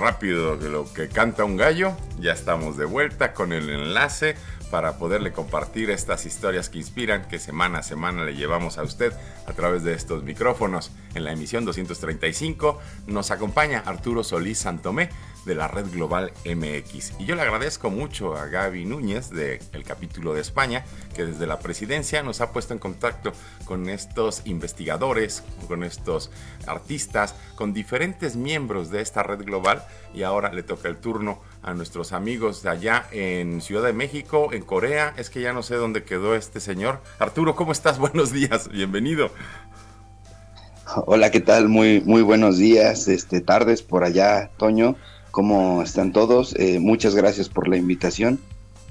rápido de lo que canta un gallo. Ya estamos de vuelta con el enlace para poderle compartir estas historias que inspiran que semana a semana le llevamos a usted a través de estos micrófonos. En la emisión 235 nos acompaña Arturo Solís Santomé de la Red Global MX. Y yo le agradezco mucho a Gaby Núñez del capítulo de España, que desde la presidencia nos ha puesto en contacto con estos investigadores, con estos artistas, con diferentes miembros de esta red global. Y ahora le toca el turno a nuestros amigos de allá en Ciudad de México, en Corea. Es que ya no sé dónde quedó este señor. Arturo, ¿cómo estás? Buenos días, bienvenido. Hola, ¿qué tal? Muy, muy buenos días, este, tardes por allá, Toño. ¿Cómo están todos? Eh, muchas gracias por la invitación.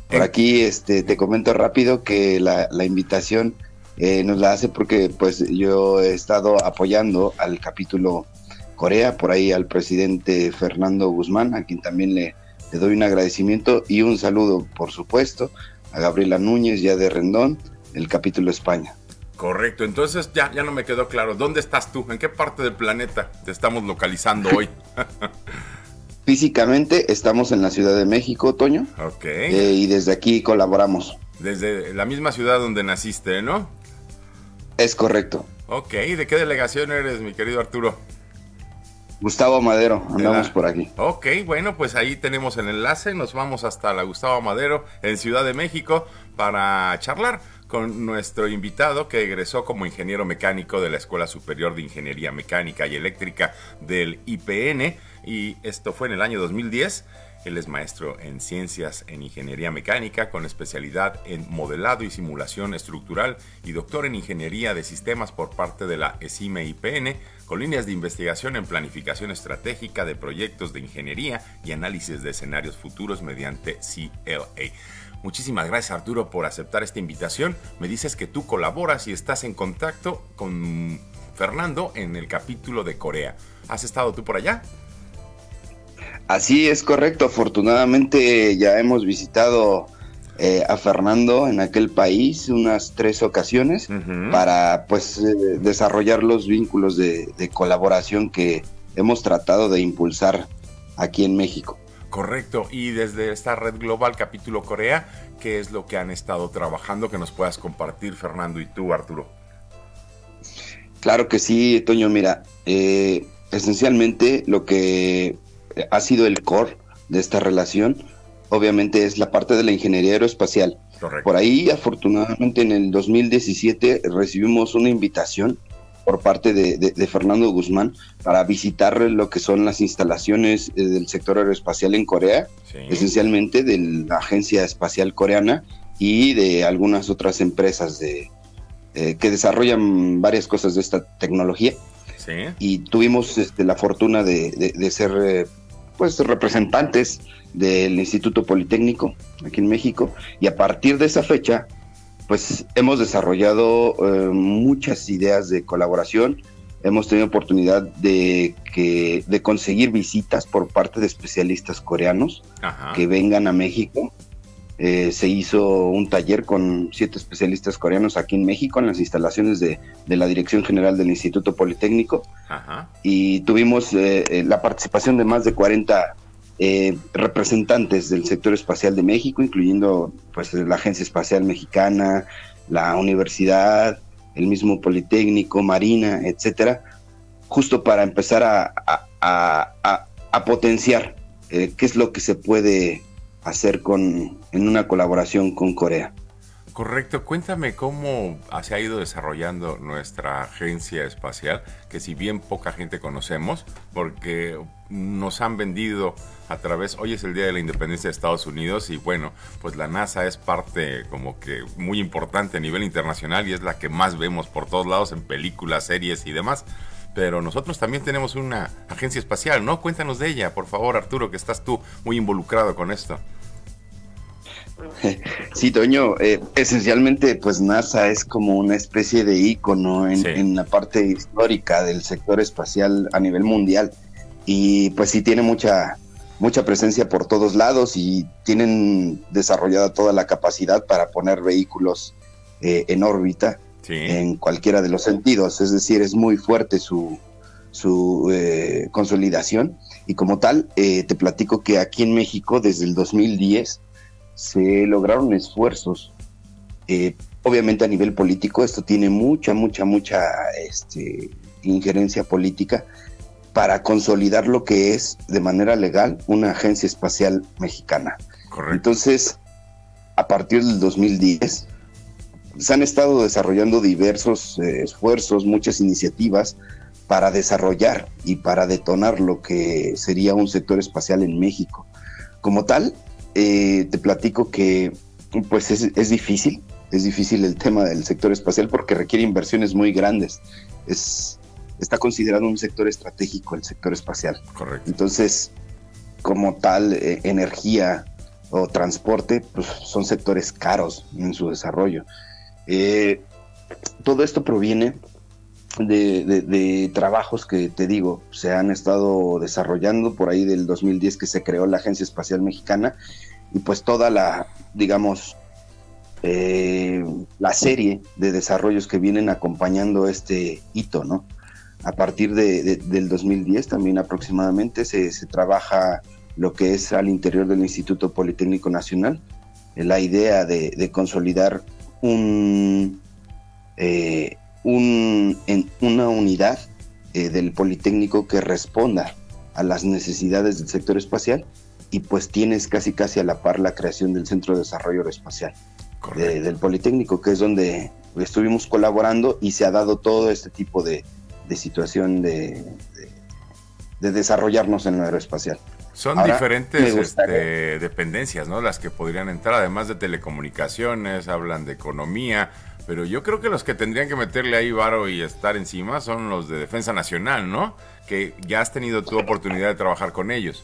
Por aquí este, te comento rápido que la, invitación eh, nos la hace porque pues yo he estado apoyando al capítulo Corea, por ahí al presidente Fernando Guzmán, a quien también le, le doy un agradecimiento y un saludo, por supuesto, a Gabriela Núñez ya de Rendón, el capítulo España. Correcto, entonces ya, ya no me quedó claro. ¿Dónde estás tú? ¿En qué parte del planeta te estamos localizando hoy? Físicamente estamos en la Ciudad de México, Toño. Ok. Eh, y desde aquí colaboramos. Desde la misma ciudad donde naciste, ¿no? Es correcto. Ok, ¿de qué delegación eres, mi querido Arturo? Gustavo Madero, andamos por aquí. Ok, bueno, pues ahí tenemos el enlace, nos vamos hasta la Gustavo Madero en Ciudad de México para charlar con nuestro invitado que egresó como ingeniero mecánico de la Escuela Superior de Ingeniería Mecánica y Eléctrica del IPN y esto fue en el año 2010. Él es maestro en ciencias en ingeniería mecánica con especialidad en modelado y simulación estructural y doctor en ingeniería de sistemas por parte de la ESIME IPN con líneas de investigación en planificación estratégica de proyectos de ingeniería y análisis de escenarios futuros mediante CLA. Muchísimas gracias Arturo por aceptar esta invitación. Me dices que tú colaboras y estás en contacto con Fernando en el capítulo de Corea. ¿Has estado tú por allá? Así es correcto. Afortunadamente ya hemos visitado eh, a Fernando en aquel país unas tres ocasiones para pues eh, desarrollar los vínculos de colaboración que hemos tratado de impulsar aquí en México. Correcto. Y desde esta red global capítulo Corea, ¿qué es lo que han estado trabajando que nos puedas compartir, Fernando y tú, Arturo? Claro que sí, Toño. Mira, eh, esencialmente lo que ha sido el core de esta relación, obviamente es la parte de la ingeniería aeroespacial. Correcto. Por ahí, afortunadamente, en el 2017 recibimos una invitación por parte de, Fernando Guzmán para visitar lo que son las instalaciones eh, del sector aeroespacial en Corea, esencialmente de la Agencia Espacial Coreana y de algunas otras empresas de, eh, que desarrollan varias cosas de esta tecnología. Y tuvimos este, la fortuna de, ser eh, pues representantes del Instituto Politécnico aquí en México y a partir de esa fecha pues hemos desarrollado eh, muchas ideas de colaboración. Hemos tenido oportunidad de, que, de conseguir visitas por parte de especialistas coreanos que vengan a México. Eh, se hizo un taller con siete especialistas coreanos aquí en México, en las instalaciones de, la Dirección General del Instituto Politécnico. Y tuvimos eh, la participación de más de 40 eh, representantes del sector espacial de México, incluyendo pues la Agencia Espacial Mexicana, la universidad, el mismo Politécnico, Marina, etcétera, justo para empezar a, potenciar eh, qué es lo que se puede hacer con, en una colaboración con Corea. Correcto, cuéntame cómo se ha ido desarrollando nuestra agencia espacial, que si bien poca gente conocemos, porque nos han vendido a través, hoy es el Día de la Independencia de Estados Unidos y bueno, pues la NASA es parte como que muy importante a nivel internacional y es la que más vemos por todos lados en películas, series y demás. Pero nosotros también tenemos una agencia espacial, ¿no? Cuéntanos de ella, por favor, Arturo, que estás tú muy involucrado con esto. Sí, Toño, eh, esencialmente pues NASA es como una especie de ícono en, la parte histórica del sector espacial a nivel mundial y pues sí tiene mucha mucha presencia por todos lados y tienen desarrollada toda la capacidad para poner vehículos eh, en órbita en cualquiera de los sentidos, es decir, es muy fuerte su, su eh, consolidación. Y como tal, eh, te platico que aquí en México, desde el 2010, se lograron esfuerzos. Eh, obviamente a nivel político, esto tiene mucha, mucha, mucha este, injerencia política para consolidar lo que es de manera legal una agencia espacial mexicana. Entonces, a partir del 2010, se han estado desarrollando diversos esfuerzos, muchas iniciativas para desarrollar y para detonar lo que sería un sector espacial en México. Como tal, eh, te platico que pues es, difícil, es difícil el tema del sector espacial porque requiere inversiones muy grandes. Es, está considerado un sector estratégico el sector espacial. Correcto. Entonces, como tal, eh, energía o transporte, pues son sectores caros en su desarrollo. Eh, todo esto proviene de, trabajos que te digo, se han estado desarrollando por ahí del 2010 que se creó la Agencia Espacial Mexicana y pues toda la, digamos, eh, la serie de desarrollos que vienen acompañando este hito, ¿no? A partir de, del 2010 también aproximadamente se, trabaja lo que es al interior del Instituto Politécnico Nacional, la idea de, consolidar un, eh, un, en una unidad eh, del Politécnico que responda a las necesidades del sector espacial y pues tienes casi casi a la par la creación del Centro de Desarrollo Aeroespacial del Politécnico, que es donde estuvimos colaborando y se ha dado todo este tipo de, situación de, de, desarrollarnos en lo aeroespacial. Son diferentes este, dependencias, ¿no? Las que podrían entrar, además de telecomunicaciones, hablan de economía, pero yo creo que los que tendrían que meterle ahí varo y estar encima son los de Defensa Nacional, ¿no? Que ya has tenido tu oportunidad de trabajar con ellos.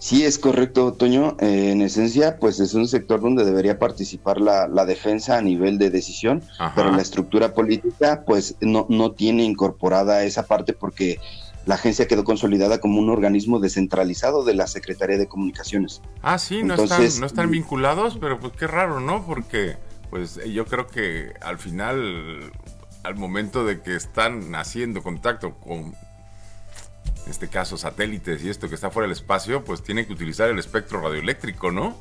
Sí, es correcto, Toño. Eh, en esencia, pues es un sector donde debería participar la, defensa a nivel de decisión, pero la estructura política, pues no, no tiene incorporada esa parte porque la agencia quedó consolidada como un organismo descentralizado de la Secretaría de Comunicaciones. Ah, sí, no, están, no están vinculados, pero pues qué raro, ¿no? Porque pues yo creo que al final, al momento de que están haciendo contacto con, en este caso, satélites y esto que está fuera del espacio, pues tienen que utilizar el espectro radioeléctrico, ¿no?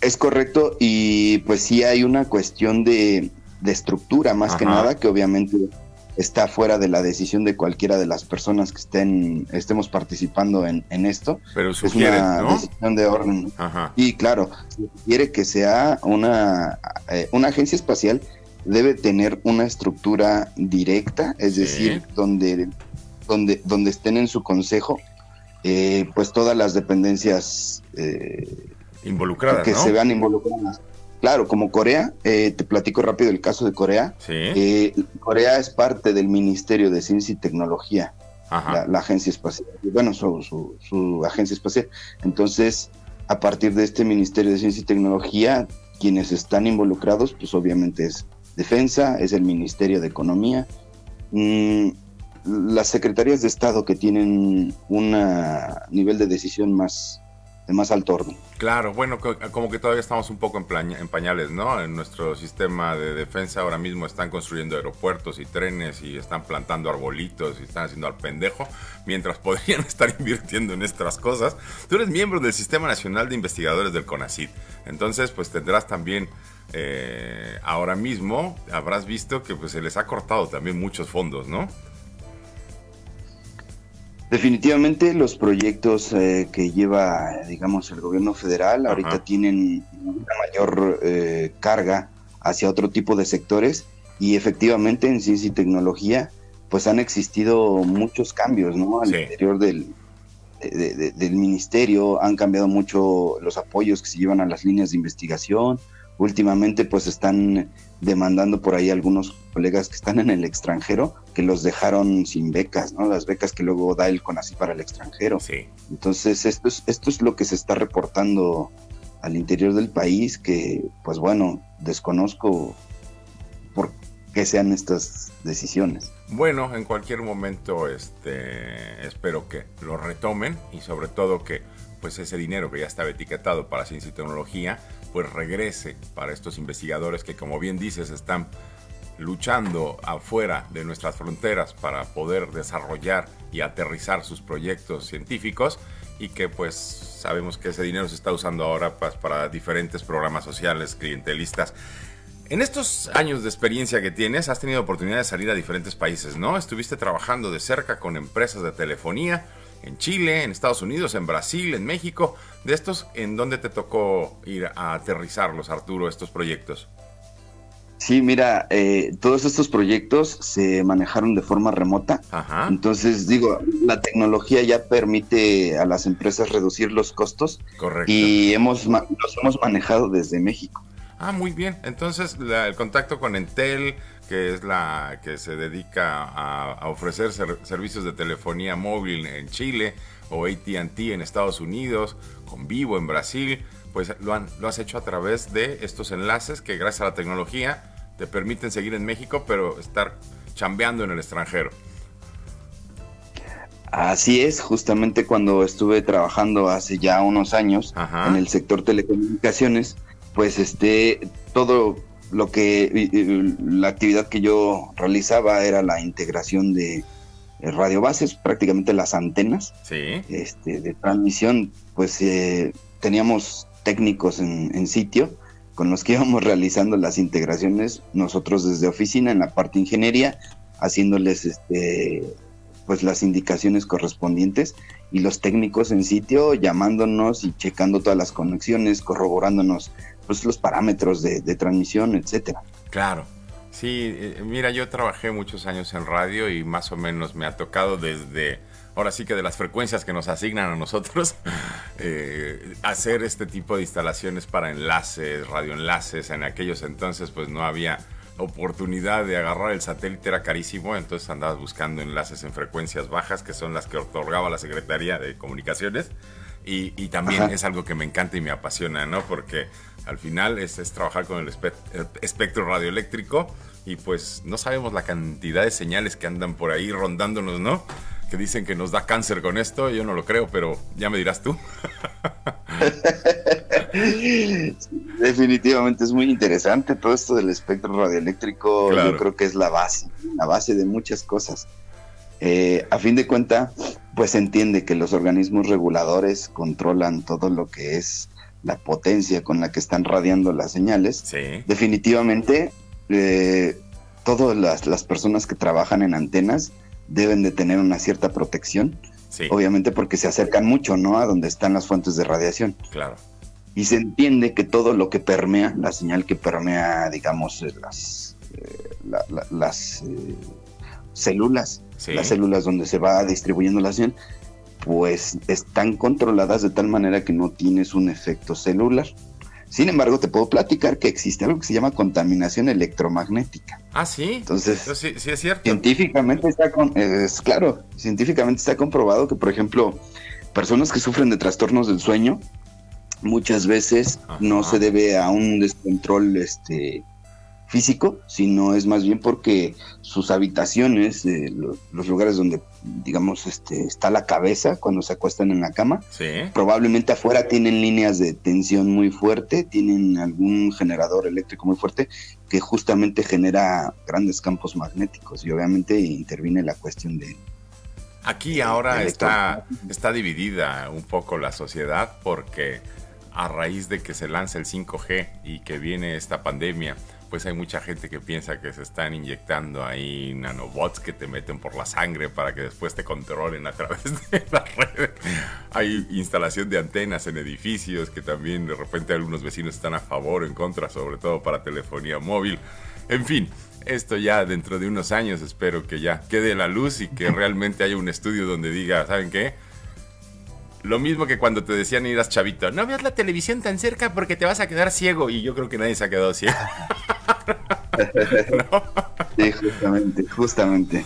Es correcto, y pues sí hay una cuestión de, estructura más que nada, que obviamente está fuera de la decisión de cualquiera de las personas que estén estemos participando en, esto. Pero es una decisión de orden. Y claro, si quiere que sea una, eh, una agencia espacial, debe tener una estructura directa, es decir, donde, donde, donde estén en su consejo, eh, pues todas las dependencias eh, involucradas. Que se vean involucradas. Claro, como Corea, eh, te platico rápido el caso de Corea. Eh, Corea es parte del Ministerio de Ciencia y Tecnología, la, agencia espacial, bueno, su, su, agencia espacial. Entonces, a partir de este Ministerio de Ciencia y Tecnología, quienes están involucrados, pues obviamente es Defensa, es el Ministerio de Economía, mm, las secretarías de Estado que tienen un nivel de decisión más de más alto orden. Claro, bueno, como que todavía estamos un poco en, pañales, ¿no? En nuestro sistema de defensa ahora mismo están construyendo aeropuertos y trenes y están plantando arbolitos y están haciendo al pendejo, mientras podrían estar invirtiendo en estas cosas. Tú eres miembro del Sistema Nacional de Investigadores del CONACID, entonces pues tendrás también eh, ahora mismo, habrás visto que pues se les ha cortado también muchos fondos, ¿no? Definitivamente los proyectos eh, que lleva, digamos, el gobierno federal ahorita tienen una mayor eh, carga hacia otro tipo de sectores y efectivamente en ciencia y tecnología pues han existido muchos cambios, ¿no? Al interior del, del ministerio han cambiado mucho los apoyos que se llevan a las líneas de investigación, últimamente pues están demandando por ahí algunos colegas que están en el extranjero que los dejaron sin becas, ¿no? Las becas que luego da el CONACYT para el extranjero. Sí. Entonces, esto es, esto es lo que se está reportando al interior del país, que pues bueno, desconozco por qué sean estas decisiones. Bueno, en cualquier momento este espero que lo retomen y sobre todo que pues ese dinero que ya estaba etiquetado para ciencia y tecnología pues regrese para estos investigadores que como bien dices están luchando afuera de nuestras fronteras para poder desarrollar y aterrizar sus proyectos científicos y que pues sabemos que ese dinero se está usando ahora pues, para diferentes programas sociales, clientelistas. En estos años de experiencia que tienes, has tenido oportunidad de salir a diferentes países, ¿no? Estuviste trabajando de cerca con empresas de telefonía en Chile, en Estados Unidos, en Brasil, en México. De estos, ¿en dónde te tocó ir a aterrizarlos, Arturo, estos proyectos? Sí, mira, eh, todos estos proyectos se manejaron de forma remota. Entonces, digo, la tecnología ya permite a las empresas reducir los costos. Correcto. Y hemos, los hemos manejado desde México. Ah, muy bien. Entonces, el contacto con Entel, que es la que se dedica a, ofrecer servicios de telefonía móvil en Chile, o ATT en Estados Unidos, con Vivo en Brasil, pues lo, han, lo has hecho a través de estos enlaces que gracias a la tecnología te permiten seguir en México, pero estar chambeando en el extranjero. Así es, justamente cuando estuve trabajando hace ya unos años en el sector telecomunicaciones, pues este todo lo que la actividad que yo realizaba era la integración de radiobases, prácticamente las antenas. Este, de transmisión, pues eh, teníamos técnicos en sitio con los que íbamos realizando las integraciones nosotros desde oficina en la parte ingeniería, haciéndoles este pues las indicaciones correspondientes y los técnicos en sitio llamándonos y checando todas las conexiones, corroborándonos pues los parámetros de, transmisión, etcétera. Claro. Sí, eh, mira, yo trabajé muchos años en radio y más o menos me ha tocado desde ahora sí que de las frecuencias que nos asignan a nosotros, eh, hacer este tipo de instalaciones para enlaces, radioenlaces. En aquellos entonces pues no había oportunidad de agarrar el satélite, era carísimo, entonces andabas buscando enlaces en frecuencias bajas, que son las que otorgaba la Secretaría de Comunicaciones. Y, también es algo que me encanta y me apasiona, ¿no? Porque al final es, trabajar con el espectro radioeléctrico y pues no sabemos la cantidad de señales que andan por ahí rondándonos, ¿no? que dicen que nos da cáncer con esto, yo no lo creo, pero ya me dirás tú. Definitivamente es muy interesante todo esto del espectro radioeléctrico, yo creo que es la base, la base de muchas cosas. Eh, a fin de cuenta, pues se entiende que los organismos reguladores controlan todo lo que es la potencia con la que están radiando las señales. Definitivamente, eh, todas las, las personas que trabajan en antenas, deben de tener una cierta protección. Obviamente porque se acercan mucho, ¿no? A donde están las fuentes de radiación. Claro. Y se entiende que todo lo que permea, la señal que permea, digamos, eh, las, eh, las eh, células, las células donde se va distribuyendo la señal, pues están controladas de tal manera que no tienes un efecto celular. Sin embargo, te puedo platicar que existe algo que se llama contaminación electromagnética. Ah, sí. Entonces, sí, sí es cierto. Científicamente está, es, claro, científicamente está comprobado que, por ejemplo, personas que sufren de trastornos del sueño, muchas veces no se debe a un descontrol este, físico, sino es más bien porque sus habitaciones, eh, los lugares donde, digamos, este, está la cabeza cuando se acuestan en la cama, probablemente afuera tienen líneas de tensión muy fuerte, tienen algún generador eléctrico muy fuerte que justamente genera grandes campos magnéticos y obviamente interviene la cuestión de... Aquí ahora está, está dividida un poco la sociedad porque a raíz de que se lanza el 5G y que viene esta pandemia, pues hay mucha gente que piensa que se están inyectando ahí nanobots que te meten por la sangre para que después te controlen a través de la red. Hay instalación de antenas en edificios que también de repente algunos vecinos están a favor o en contra, sobre todo para telefonía móvil. En fin, esto ya dentro de unos años espero que ya quede la luz y que realmente haya un estudio donde diga, ¿saben qué? Lo mismo que cuando te decían eras chavito, no veas la televisión tan cerca porque te vas a quedar ciego. Y yo creo que nadie se ha quedado ciego. Sí, justamente, justamente.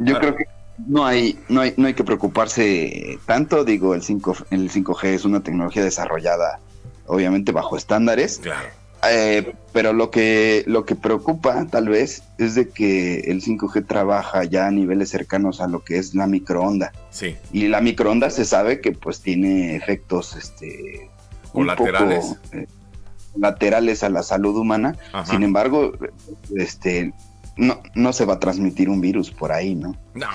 Yo creo que no hay, no hay, no hay que preocuparse tanto. Digo, el 5, el 5G es una tecnología desarrollada, obviamente, bajo estándares. Claro eh, pero lo que, lo que preocupa tal vez es de que el 5G trabaja ya a niveles cercanos a lo que es la microonda. Sí. Y la microonda se sabe que pues tiene efectos este colaterales. Eh, laterales a la salud humana. Sin embargo, este no, no se va a transmitir un virus por ahí, ¿no? No,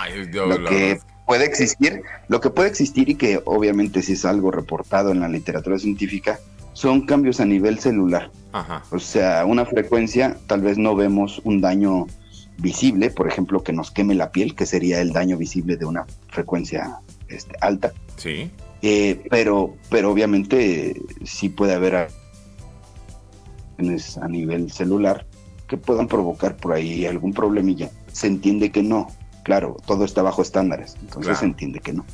lo que puede existir, lo que puede existir y que obviamente si es algo reportado en la literatura científica, son cambios a nivel celular. O sea, una frecuencia, tal vez no vemos un daño visible, por ejemplo, que nos queme la piel, que sería el daño visible de una frecuencia este, alta. Sí. Eh, pero, pero obviamente sí puede haber a nivel celular que puedan provocar por ahí algún problemilla. Se entiende que no, claro, todo está bajo estándares, entonces se entiende que no.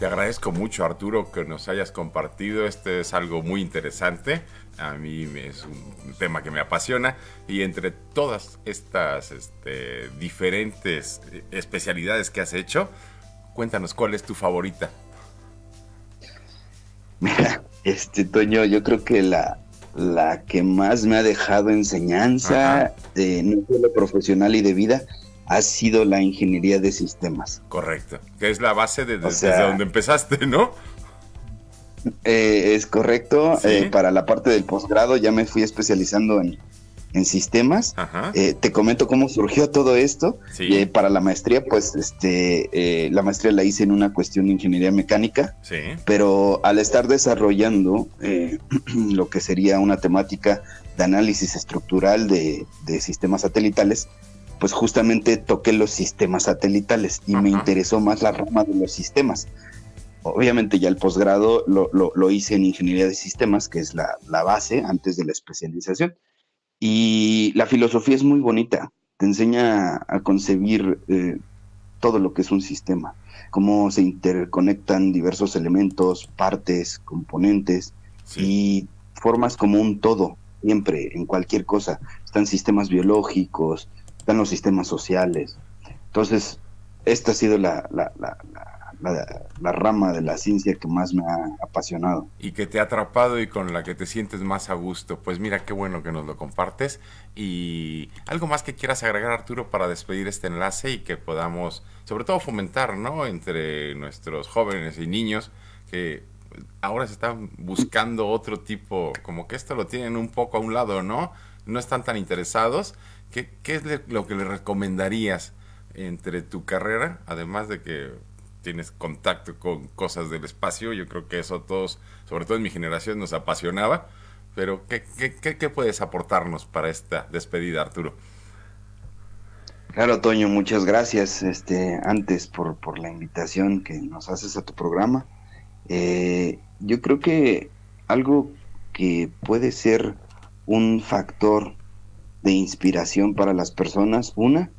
Te agradezco mucho, Arturo, que nos hayas compartido. Este es algo muy interesante. A mí es un tema que me apasiona. Y entre todas estas este, diferentes especialidades que has hecho, cuéntanos cuál es tu favorita. Mira, este Toño, yo creo que la, la que más me ha dejado enseñanza, de, no solo profesional y de vida, ha sido la ingeniería de sistemas. Correcto, que es la base de, desde donde empezaste, ¿no? Eh, es correcto. Eh, para la parte del posgrado ya me fui especializando en, sistemas. Eh, te comento cómo surgió todo esto. para la maestría, pues este, la maestría la hice en una cuestión de ingeniería mecánica. Pero al estar desarrollando lo que sería una temática de análisis estructural de sistemas satelitales, pues justamente toqué los sistemas satelitales y me interesó más la rama de los sistemas. Obviamente ya el posgrado lo, hice en ingeniería de sistemas, que es la, base antes de la especialización. Y la filosofía es muy bonita, te enseña a concebir eh, todo lo que es un sistema, cómo se interconectan diversos elementos, partes, componentes y formas como un todo, siempre, en cualquier cosa. Están sistemas biológicos, están los sistemas sociales. Entonces, esta ha sido la, la, la, rama de la ciencia que más me ha apasionado. Y que te ha atrapado y con la que te sientes más a gusto. Pues mira, qué bueno que nos lo compartes. Y algo más que quieras agregar, Arturo, para despedir este enlace y que podamos, sobre todo, fomentar, ¿no? Entre nuestros jóvenes y niños que ahora se están buscando otro tipo, como que esto lo tienen un poco a un lado, ¿no? No están tan interesados ¿Qué, es lo que le recomendarías entre tu carrera, además de que tienes contacto con cosas del espacio? Yo creo que eso todos, sobre todo en mi generación, nos apasionaba. Pero, ¿qué, qué, puedes aportarnos para esta despedida, Arturo? Claro, Toño, muchas gracias este, antes por, por la invitación que nos haces a tu programa. Eh, yo creo que algo que puede ser un factor de inspiración para las personas. Una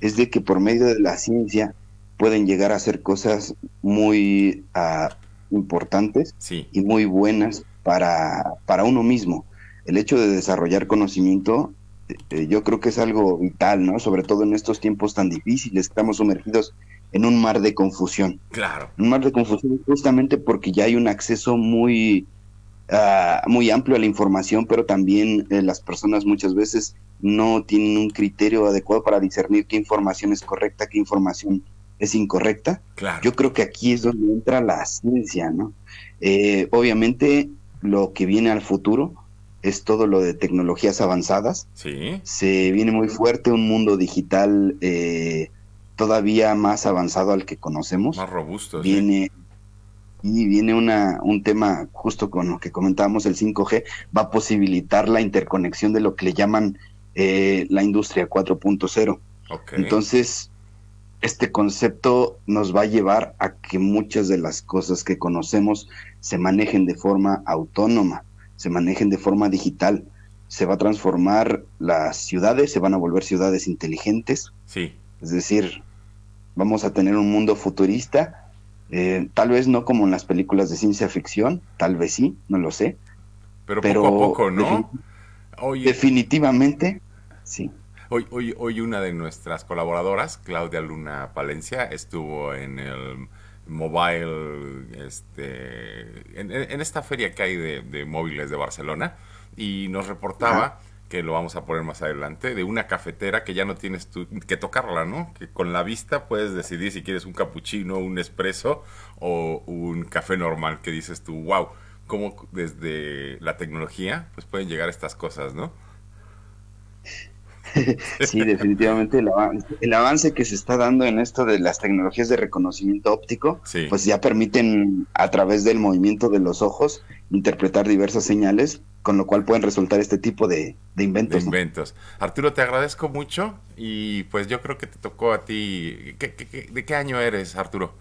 es de que por medio de la ciencia pueden llegar a hacer cosas muy ah, importantes y muy buenas para, para uno mismo. El hecho de desarrollar conocimiento eh, yo creo que es algo vital, ¿no? Sobre todo en estos tiempos tan difíciles, estamos sumergidos en un mar de confusión. Claro. Un mar de confusión justamente porque ya hay un acceso muy Ah, muy amplio a la información, pero también eh, las personas muchas veces no tienen un criterio adecuado para discernir qué información es correcta, qué información es incorrecta. Yo creo que aquí es donde entra la ciencia, ¿no? Eh, obviamente lo que viene al futuro es todo lo de tecnologías avanzadas. Sí. Se viene muy fuerte un mundo digital eh, todavía más avanzado al que conocemos. Más robusto. Viene, y viene una, un tema justo con lo que comentábamos, el 5G, va a posibilitar la interconexión de lo que le llaman eh, la industria 4.0. Entonces, este concepto nos va a llevar a que muchas de las cosas que conocemos se manejen de forma autónoma, se manejen de forma digital. Se va a transformar las ciudades, se van a volver ciudades inteligentes. Sí. Es decir, vamos a tener un mundo futurista eh, tal vez no como en las películas de ciencia ficción, tal vez sí, no lo sé. Pero, poco a poco, ¿no? definitivamente, sí. Hoy, hoy, hoy una de nuestras colaboradoras, Claudia Luna Palencia, estuvo en el Mobile, este, en, esta feria que hay de, móviles de Barcelona, y nos reportaba que lo vamos a poner más adelante, de una cafetera que ya no tienes tú que tocarla, ¿no? Que con la vista puedes decidir si quieres un cappuccino, un espresso o un café normal, que dices tú, wow, cómo desde la tecnología pues pueden llegar estas cosas, ¿no? sí, definitivamente el avance, que se está dando en esto de las tecnologías de reconocimiento óptico, pues ya permiten a través del movimiento de los ojos interpretar diversas señales, con lo cual pueden resultar este tipo de, inventos. inventos. Arturo, te agradezco mucho y pues yo creo que te tocó a ti. de qué año eres, Arturo?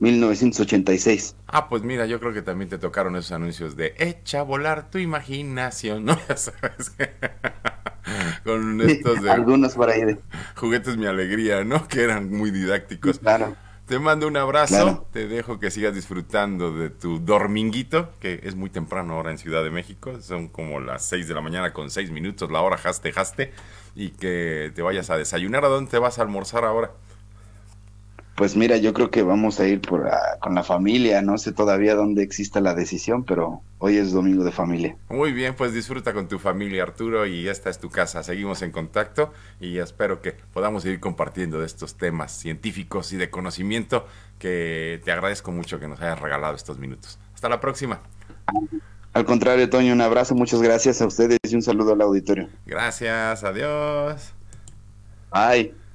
1986. Ah, pues mira, yo creo que también te tocaron esos anuncios de echa a volar tu imaginación, ¿no? Ya sabes. Con estos de... Algunos por ahí de... Juguetes mi alegría, ¿no? Que eran muy didácticos. Claro. Te mando un abrazo, te dejo que sigas disfrutando de tu dorminguito, que es muy temprano ahora en Ciudad de México, son como las 6 de la mañana con 6 minutos, la hora jaste jaste, y que te vayas a desayunar. ¿A dónde te vas a almorzar ahora? Pues mira, yo creo que vamos a ir por, con la familia, no sé todavía dónde exista la decisión, pero hoy es domingo de familia. Muy bien, pues disfruta con tu familia Arturo y esta es tu casa, seguimos en contacto y espero que podamos seguir compartiendo de estos temas científicos y de conocimiento que te agradezco mucho que nos hayas regalado estos minutos. Hasta la próxima. Al contrario, Toño, un abrazo, muchas gracias a ustedes y un saludo al auditorio. Gracias, adiós. Bye.